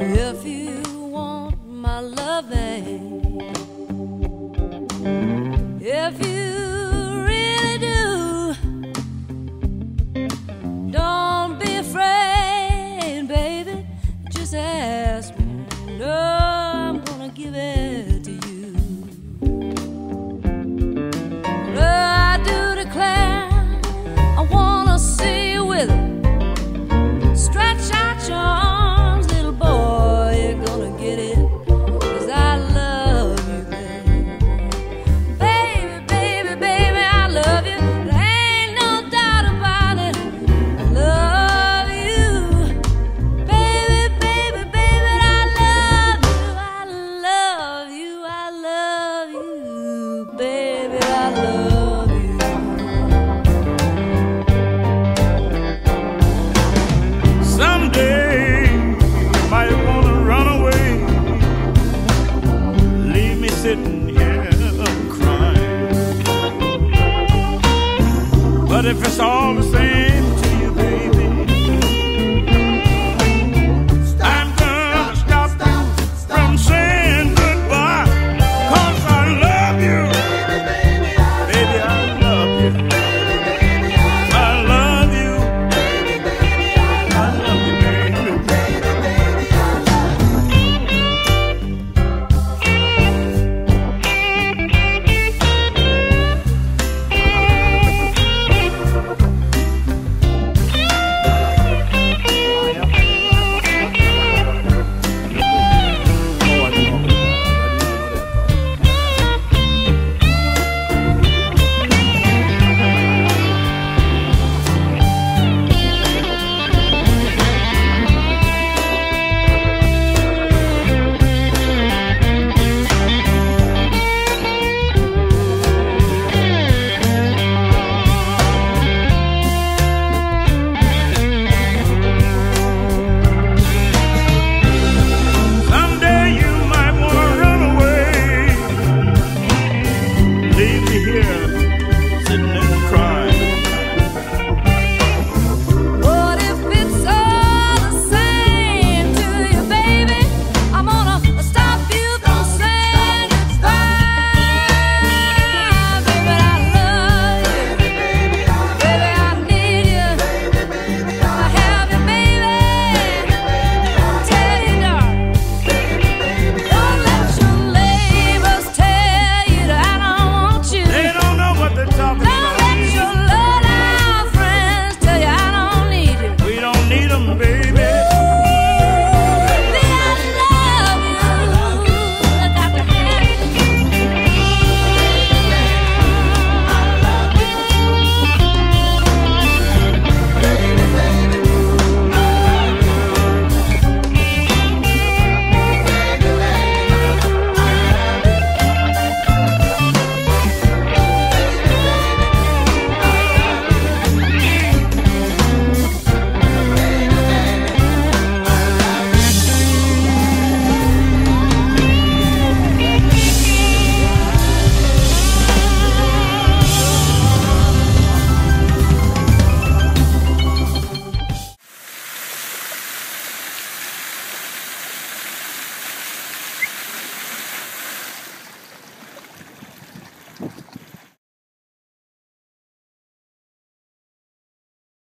if it's all the same.